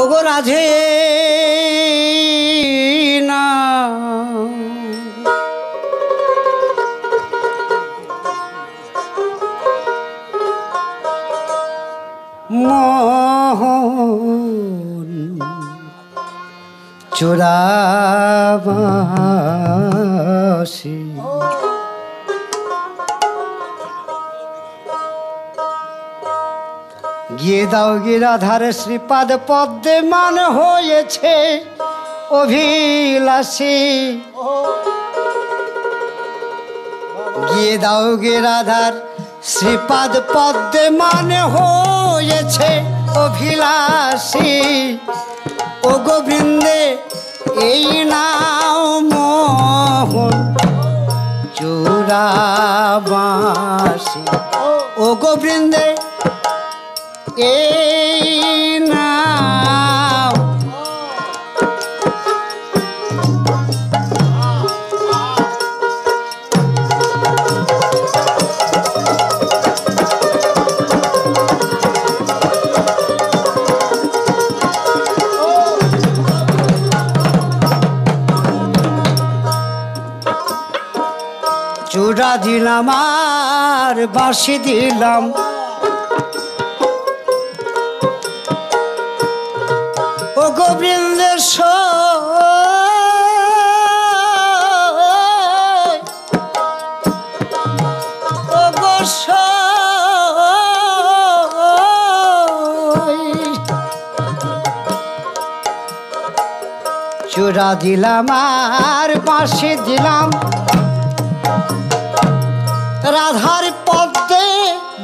ওগো রাধে না। মোহন চোরাবাসী। গিয়ে দাও গিরাধারে শ্রীপাদ পদ্মে মান হয়েছে অভিলাষী। গিয়ে দাও গিরাধার শ্রীপাদ পদ্মে মান হয়েছে অভিলাষী। ও গোবৃন্দে, এই নাও মোহন চূড়াবাসী। ও গোবৃন্দে এই নাও চূড়া দিলাম আর বাঁশি দিলাম গোবিন্দের চূড়া দিলাম আর বাঁশি দিলাম। রাধার পদ্মে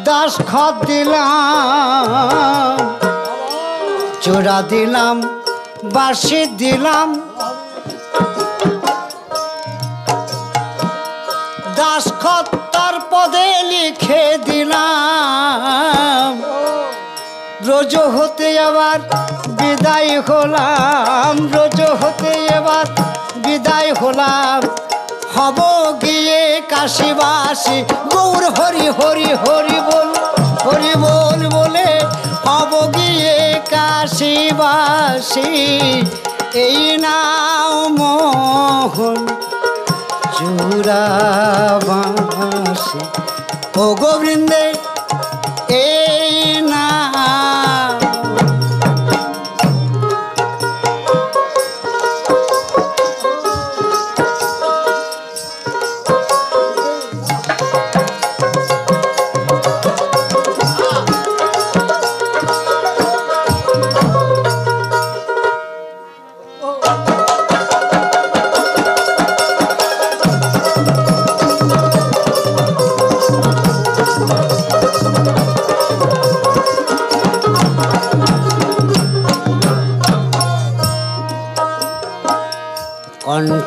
দাস খত দিলাম। চূড়া দিলাম বাঁশি দিলাম। দাস খত পদে লিখে দিলাম। রোজ হতে আবার বিদায় হলাম। রোজ হতে এবার বিদায় হলাম। হব গিয়ে কাশিবাসী। গৌর হরি হরি হরি বল হরি বল বলে হব গিয়ে কাশিবাসী। এই নাও মোহন চূড়াবাসী। ও গোবিন্দে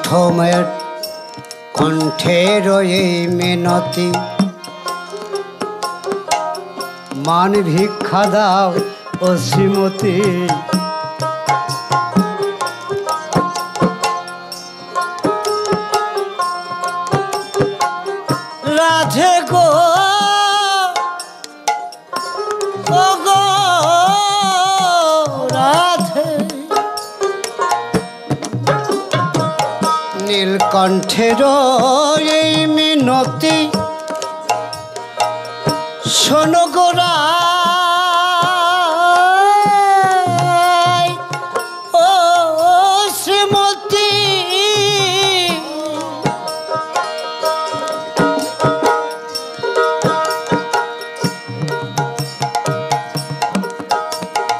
কণ্ঠময় কণ্ঠের এই মিনতি। মান ভিক্ষা দাও ও শ্রীমতী। রাধে গো। নীলকণ্ঠের এই মিনতি শোনো গোরা ও শ্রীমতী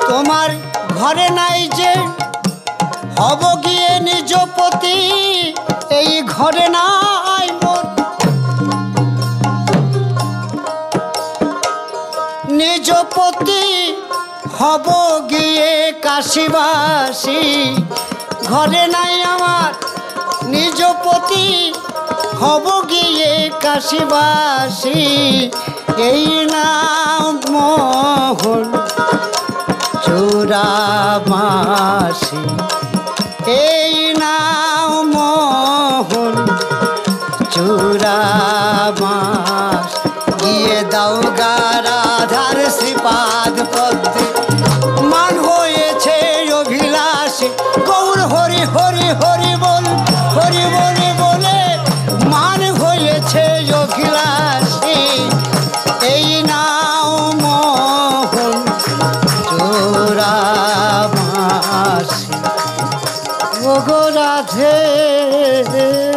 তোমার ঘরে নাই যে হব গিয়ে নিজ পতি, এই ঘরে নাই মোর। নিজ পতি হব গিয়ে কাশিবাসী। ঘরে নাই আমার, নিজ পতি হব গিয়ে কাশিবাসী। এই নাম মোহন চূড়াবাসী। এই বাস গিয়ে দাও গারাধার শ্রীপাদ পদ্মে। মান হয়েছে অভিলাষ। গৌর হরি হরি হরি বল, হরি বলে বলে মান হয়েছে অভিলাষ। এই নাও মোহন চোরা মাস। রাধে।